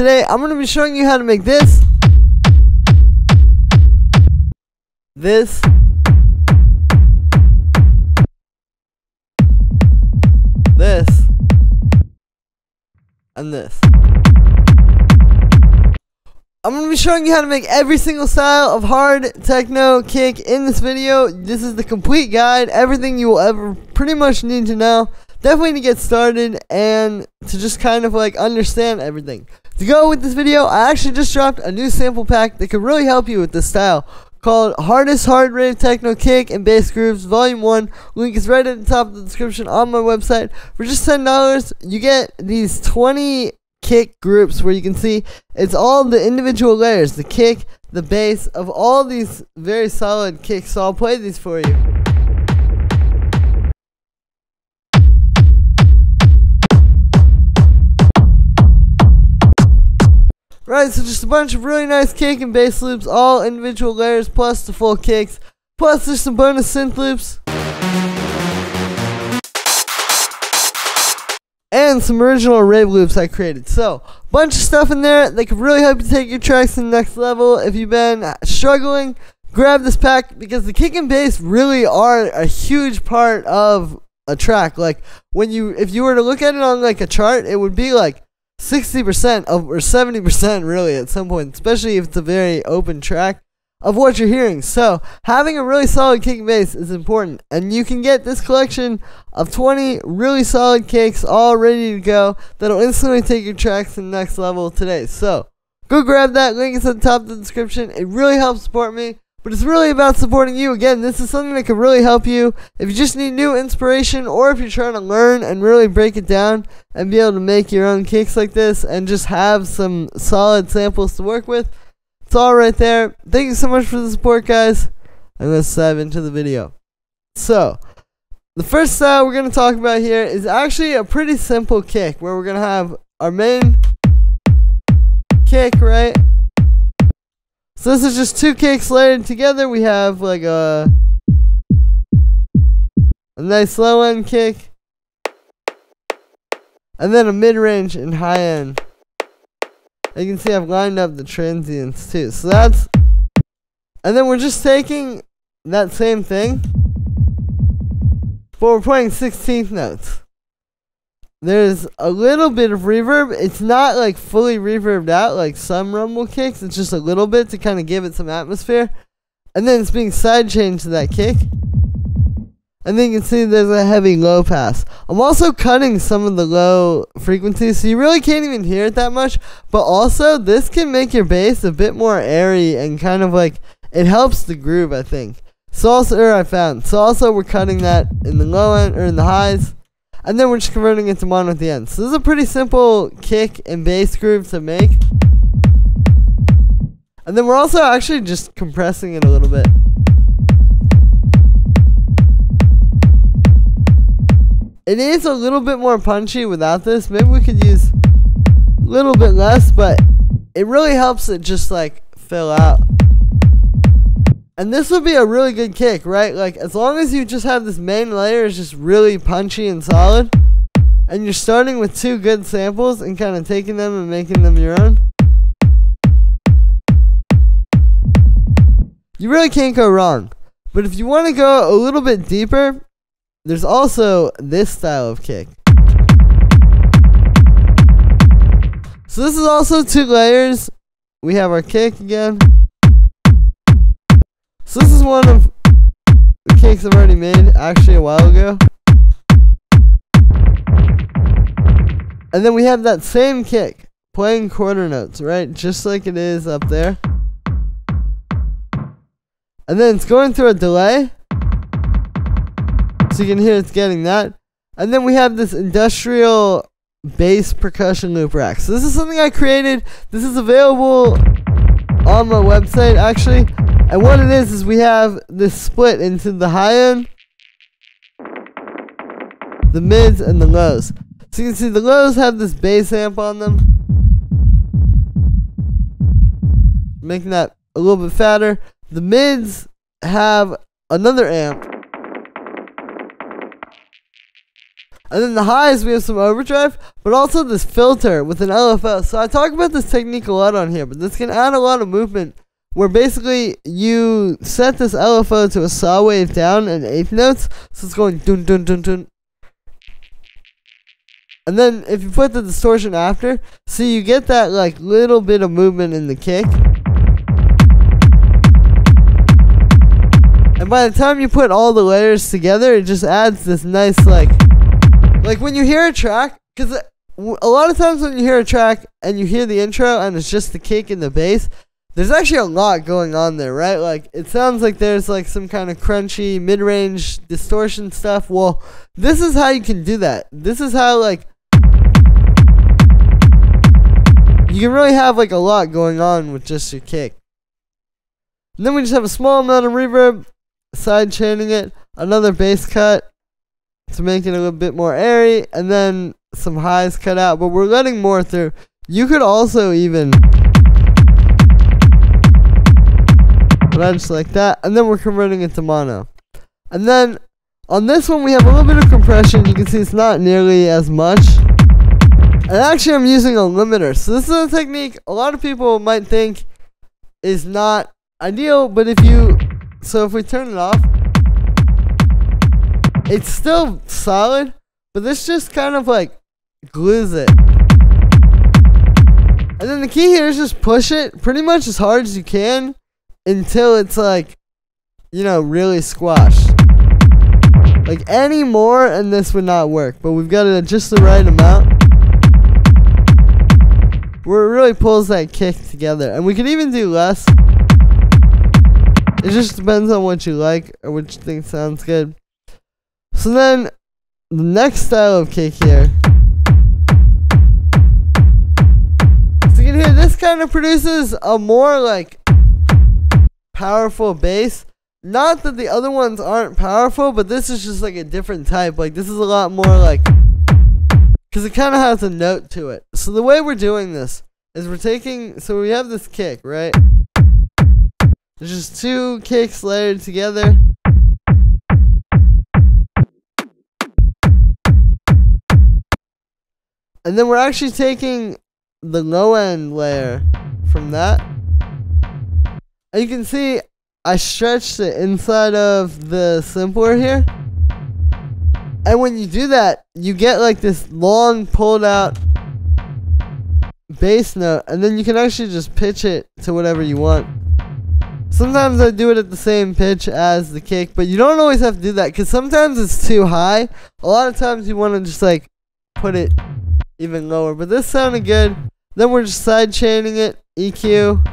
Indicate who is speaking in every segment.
Speaker 1: today I'm going to be showing you how to make this, this, this, and this. I'm going to be showing you how to make every single style of hard techno kick in this video. This is the complete guide, everything you will ever pretty much need to know. Definitely to get started and to just kind of like understand everything. To go with this video, I actually just dropped a new sample pack that could really help you with this style called Hardest Hard Rave Techno Kick and Bass Grooves Volume 1. Link is right at the top of the description on my website. For just $10, you get these 20 kick groups where you can see it's all the individual layers, the kick, the bass of all these very solid kicks. So I'll play these for you. Right, so just a bunch of really nice kick and bass loops, all individual layers, plus the full kicks. Plus there's some bonus synth loops. And some original rave loops I created. So, bunch of stuff in there that could really help you take your tracks to the next level. If you've been uh, struggling, grab this pack because the kick and bass really are a huge part of a track. Like when you if you were to look at it on like a chart, it would be like 60% of, or 70% really at some point, especially if it's a very open track of what you're hearing. So, having a really solid kick bass is important, and you can get this collection of 20 really solid kicks all ready to go that'll instantly take your tracks to the next level today. So, go grab that. Link is at the top of the description. It really helps support me. But it's really about supporting you. Again, this is something that can really help you if you just need new inspiration or if you're trying to learn and really break it down and be able to make your own kicks like this and just have some solid samples to work with. It's all right there. Thank you so much for the support, guys. And let's dive into the video. So, the first style we're going to talk about here is actually a pretty simple kick where we're going to have our main kick, right? So this is just two kicks layered together. We have like a a nice low end kick, and then a mid range and high end. You can see I've lined up the transients too. So that's, and then we're just taking that same thing, but we're playing 16th notes. There's a little bit of reverb. It's not like fully reverbed out like some rumble kicks. It's just a little bit to kind of give it some atmosphere. And then it's being side chained to that kick. And then you can see there's a heavy low pass. I'm also cutting some of the low frequencies, so you really can't even hear it that much. But also, this can make your bass a bit more airy and kind of like, it helps the groove, I think. So also, I found. So also, we're cutting that in the low end, or in the highs and then we're just converting it to mono at the end. So this is a pretty simple kick and bass groove to make. And then we're also actually just compressing it a little bit. It is a little bit more punchy without this. Maybe we could use a little bit less, but it really helps it just like fill out. And this would be a really good kick, right? Like, as long as you just have this main layer is just really punchy and solid, and you're starting with two good samples and kind of taking them and making them your own, you really can't go wrong. But if you want to go a little bit deeper, there's also this style of kick. So this is also two layers. We have our kick again. So this is one of the kicks I've already made actually a while ago. And then we have that same kick playing quarter notes, right? Just like it is up there. And then it's going through a delay. So you can hear it's getting that. And then we have this industrial bass percussion loop rack. So this is something I created. This is available on my website actually. And what it is, is we have this split into the high end, the mids, and the lows. So you can see the lows have this bass amp on them. Making that a little bit fatter. The mids have another amp. And then the highs, we have some overdrive, but also this filter with an LFO. So I talk about this technique a lot on here, but this can add a lot of movement where basically you set this LFO to a saw wave down in eighth notes. So it's going dun dun dun dun. And then if you put the distortion after, so you get that like little bit of movement in the kick. And by the time you put all the layers together, it just adds this nice like like when you hear a track, because uh, a lot of times when you hear a track and you hear the intro and it's just the kick and the bass, there's actually a lot going on there, right? Like it sounds like there's like some kind of crunchy mid-range distortion stuff. Well, this is how you can do that. This is how like you can really have like a lot going on with just your kick. And then we just have a small amount of reverb, side chaining it, another bass cut, to make it a little bit more airy, and then some highs cut out, but we're letting more through. You could also even just like that, and then we're converting it to mono. And then on this one, we have a little bit of compression. You can see it's not nearly as much. And actually, I'm using a limiter. So this is a technique a lot of people might think is not ideal, but if you, so if we turn it off, it's still solid, but this just kind of like glues it. And then the key here is just push it pretty much as hard as you can until it's like, you know, really squashed. Like any more and this would not work, but we've got it at just the right amount. Where it really pulls that kick together. And we can even do less. It just depends on what you like or what you think sounds good. So then, the next style of kick here. So you can hear this kind of produces a more like powerful bass. Not that the other ones aren't powerful, but this is just like a different type. Like this is a lot more like because it kind of has a note to it. So the way we're doing this is we're taking so we have this kick, right? There's just two kicks layered together. And then we're actually taking the low end layer from that. You can see I stretched the inside of the simpler here. And when you do that, you get like this long pulled out bass note. And then you can actually just pitch it to whatever you want. Sometimes I do it at the same pitch as the kick, but you don't always have to do that because sometimes it's too high. A lot of times you want to just like put it even lower. But this sounded good. Then we're just side chaining it, EQ,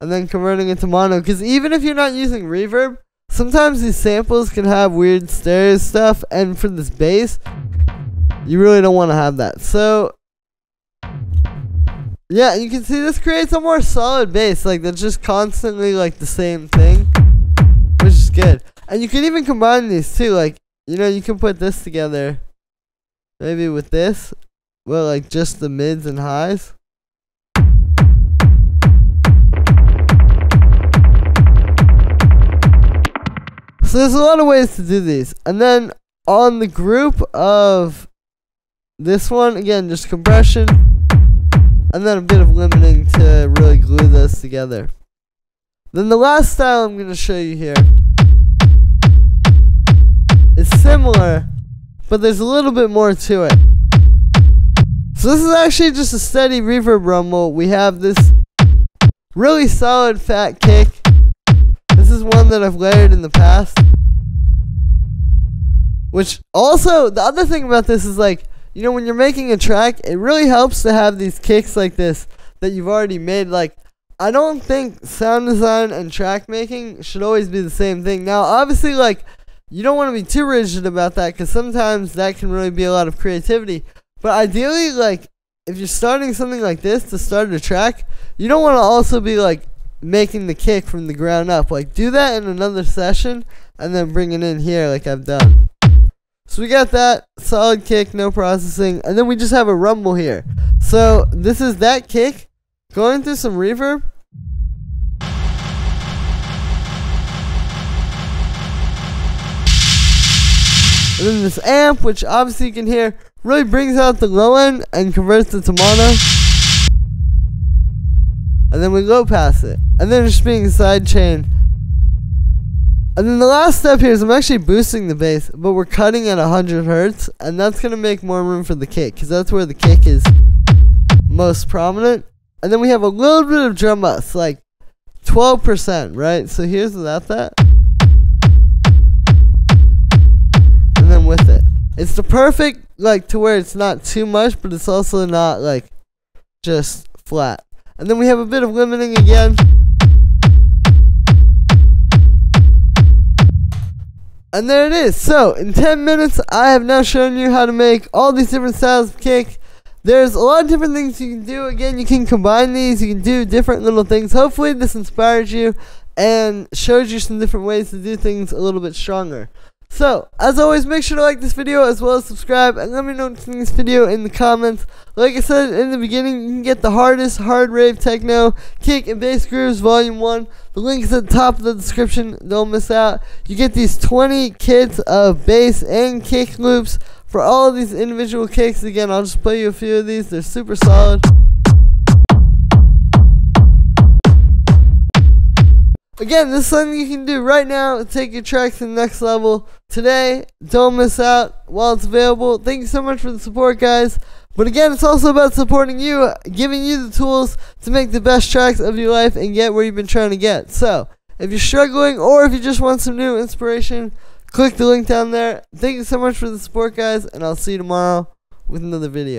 Speaker 1: and then converting it to mono. Because even if you're not using reverb, sometimes these samples can have weird stereo stuff. And for this bass, you really don't want to have that. So, yeah, you can see this creates a more solid bass. Like, that's just constantly like the same thing, which is good. And you can even combine these too. Like, you know, you can put this together maybe with this well, like just the mids and highs? So there's a lot of ways to do these. And then on the group of this one, again, just compression. And then a bit of limiting to really glue this together. Then the last style I'm going to show you here is similar, but there's a little bit more to it. So this is actually just a steady reverb rumble. We have this really solid fat kick. Is one that I've layered in the past. Which also, the other thing about this is like, you know, when you're making a track, it really helps to have these kicks like this that you've already made. Like, I don't think sound design and track making should always be the same thing. Now, obviously, like, you don't want to be too rigid about that because sometimes that can really be a lot of creativity. But ideally, like, if you're starting something like this to start a track, you don't want to also be like making the kick from the ground up. Like, do that in another session and then bring it in here, like I've done. So we got that solid kick, no processing, and then we just have a rumble here. So this is that kick going through some reverb. And then this amp, which obviously you can hear, really brings out the low end and converts it to mono. And then we go past it. And then just being sidechain. And then the last step here is I'm actually boosting the bass, but we're cutting at 100 hertz, and that's going to make more room for the kick, because that's where the kick is most prominent. And then we have a little bit of drum bus, like 12%, right? So here's without that. And then with it. It's the perfect, like, to where it's not too much, but it's also not, like, just flat. And then we have a bit of limiting again. And there it is. So, in 10 minutes, I have now shown you how to make all these different styles of kick. There's a lot of different things you can do. Again, you can combine these. You can do different little things. Hopefully, this inspires you and shows you some different ways to do things a little bit stronger. So, as always, make sure to like this video as well as subscribe and let me know what you think this video in the comments. Like I said in the beginning, you can get the hardest hard rave techno, kick, and bass grooves volume 1. The link is at the top of the description. Don't miss out. You get these 20 kits of bass and kick loops for all of these individual kicks. Again, I'll just play you a few of these. They're super solid. Again, this is something you can do right now take your tracks to the next level. Today, don't miss out while it's available. Thank you so much for the support, guys. But again, it's also about supporting you, giving you the tools to make the best tracks of your life and get where you've been trying to get. So, if you're struggling or if you just want some new inspiration, click the link down there. Thank you so much for the support, guys, and I'll see you tomorrow with another video.